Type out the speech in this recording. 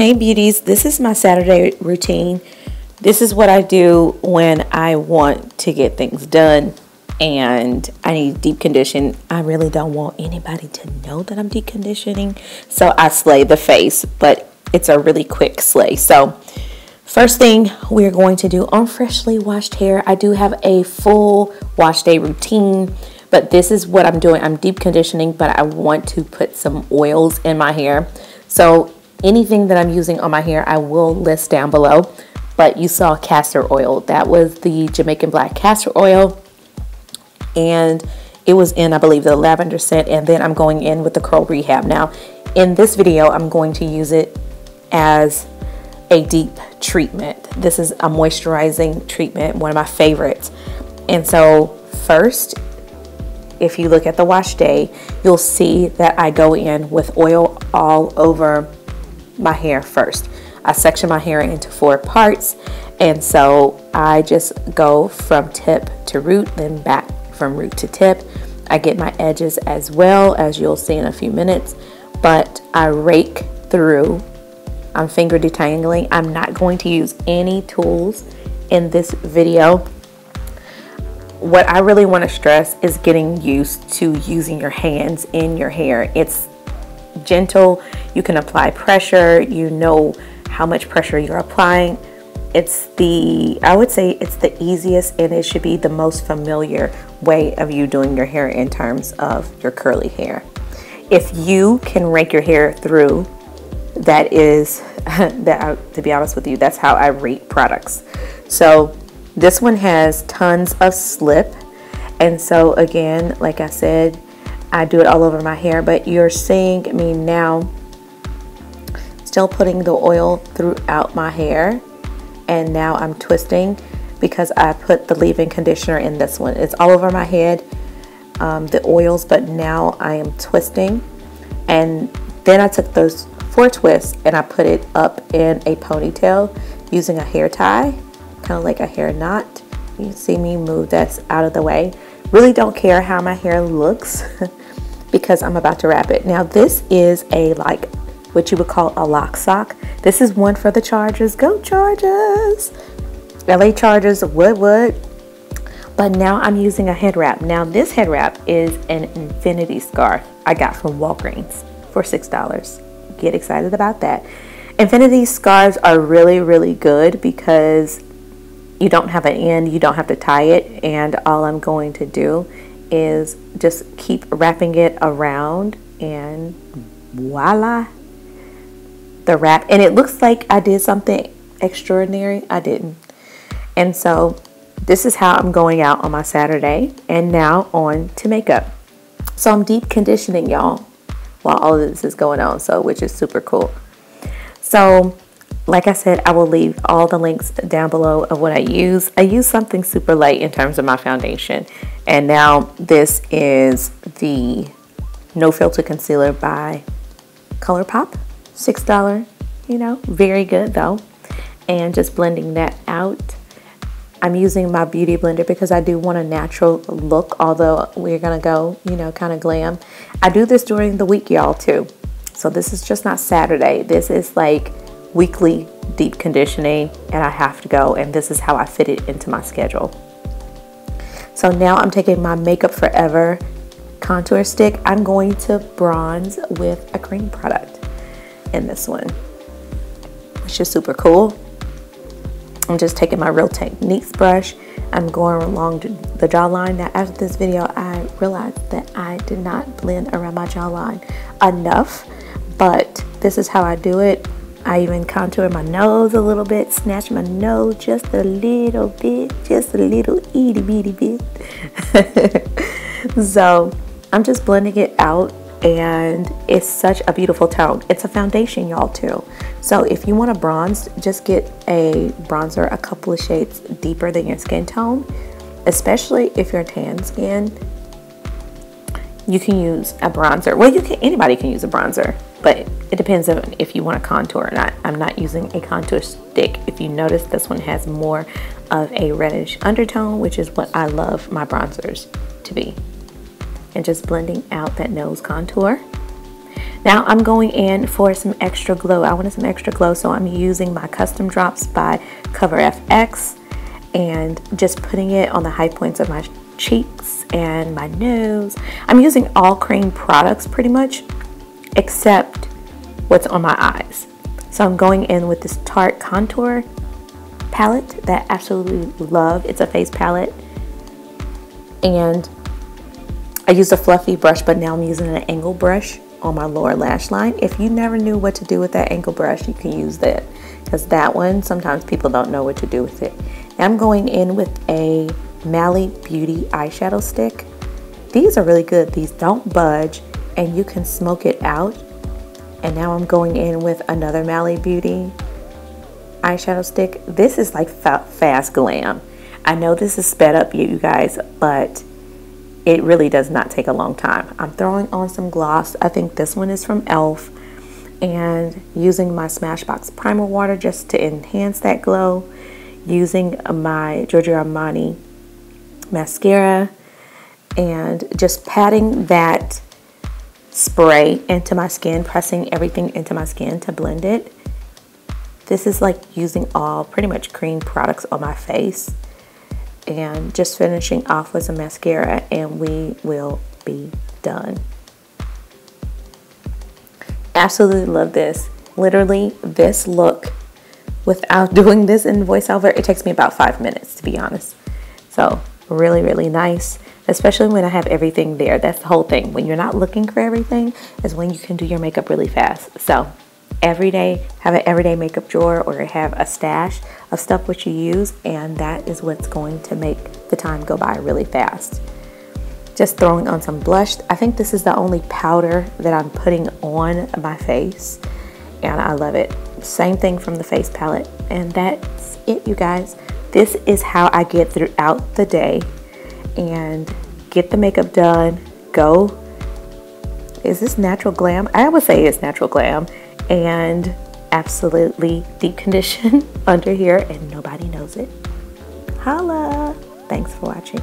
Hey beauties, this is my Saturday routine. This is what I do when I want to get things done and I need deep condition. I really don't want anybody to know that I'm deep conditioning. So I slay the face, but it's a really quick slay. So first thing we're going to do on freshly washed hair, I do have a full wash day routine, but this is what I'm doing. I'm deep conditioning, but I want to put some oils in my hair. So anything that I'm using on my hair, I will list down below. But you saw castor oil. That was the Jamaican black castor oil. And it was in I believe the lavender scent. And then I'm going in with the curl rehab. Now in this video I'm going to use it as a deep treatment. This is a moisturizing treatment one of my favorites. And so first if you look at the wash day you'll see that I go in with oil all over my hair first I section my hair into four parts and so I just go from tip to root then back from root to tip. I get my edges as well, as you'll see in a few minutes, but I rake through. I'm finger detangling. I'm not going to use any tools in this video. What I really want to stress is getting used to using your hands in your hair. It's gentle. You can apply pressure. You know how much pressure you're applying it's the I would say it's the easiest and it should be the most familiar way of you doing your hair in terms of your curly hair. If you can rake your hair through, that is that to be honest with you, that's how I rate products. So this one has tons of slip. And so again, like I said, I do it all over my hair, but you're seeing me now still putting the oil throughout my hair and now I'm twisting because I put the leave-in conditioner in this one. It's all over my head, um, the oils, but now I am twisting. And then I took those four twists and I put it up in a ponytail using a hair tie, kind of like a hair knot. You see me move that's out of the way. Really don't care how my hair looks because I'm about to wrap it. Now this is a like what you would call a lock sock. This is one for the Chargers. Go Chargers! LA Chargers, what, what? But now I'm using a head wrap. Now this head wrap is an infinity scarf I got from Walgreens for $6. Get excited about that. Infinity scarves are really, really good because you don't have an end, you don't have to tie it, and all I'm going to do is just keep wrapping it around and voila, the wrap. And it looks like I did something extraordinary. I didn't. And so this is how I'm going out on my Saturday and now on to makeup. So I'm deep conditioning y'all while all of this is going on, so which is super cool. So like I said, I will leave all the links down below of what I use. I use something super light in terms of my foundation. And now this is the No Filter Concealer by ColourPop. $6, you know, very good though. And just blending that out. I'm using my beauty blender because I do want a natural look, although we're gonna go, you know, kind of glam. I do this during the week, y'all, too. So this is just not Saturday. This is like weekly deep conditioning and I have to go and this is how I fit it into my schedule. So now I'm taking my Make Up For Ever contour stick. I'm going to bronze with a cream product in this one, which is super cool. I'm just taking my Real Techniques brush. I'm going along the jawline. Now after this video, I realized that I did not blend around my jawline enough, but this is how I do it. I even contour my nose a little bit, snatch my nose just a little bit, just a little itty bitty bit. so I'm just blending it out and it's such a beautiful tone. It's a foundation, y'all, too. So if you want a bronze, just get a bronzer a couple of shades deeper than your skin tone, especially if you're tan skin. You can use a bronzer. Well, you can. Anybody can use a bronzer, but it depends on if you want a contour or not. I'm not using a contour stick. If you notice, this one has more of a reddish undertone, which is what I love my bronzers to be and just blending out that nose contour. Now I'm going in for some extra glow. I wanted some extra glow, so I'm using my Custom Drops by Cover FX and just putting it on the high points of my cheeks and my nose. I'm using all cream products pretty much, except what's on my eyes. So I'm going in with this Tarte Contour palette that I absolutely love. It's a face palette. And I used a fluffy brush, but now I'm using an angle brush on my lower lash line. If you never knew what to do with that angle brush, you can use that. Because that one, sometimes people don't know what to do with it. I'm going in with a Mally Beauty eyeshadow stick. These are really good. These don't budge and you can smoke it out. And now I'm going in with another Mally Beauty eyeshadow stick. This is like fast glam. I know this is sped up you guys, but it really does not take a long time. I'm throwing on some gloss. I think this one is from e.l.f. And using my Smashbox Primer Water just to enhance that glow. Using my Giorgio Armani mascara. And just patting that spray into my skin, pressing everything into my skin to blend it. This is like using all pretty much cream products on my face and just finishing off with some mascara and we will be done. Absolutely love this. Literally this look without doing this in voiceover, it takes me about five minutes to be honest. So really, really nice, especially when I have everything there. That's the whole thing. When you're not looking for everything is when you can do your makeup really fast. So every day, have an everyday makeup drawer or have a stash of stuff which you use and that is what's going to make the time go by really fast. Just throwing on some blush. I think this is the only powder that I'm putting on my face and I love it. Same thing from the face palette and that's it you guys. This is how I get throughout the day and get the makeup done, go. Is this natural glam? I would say it's natural glam and absolutely deep condition under here and nobody knows it. Holla! Thanks for watching.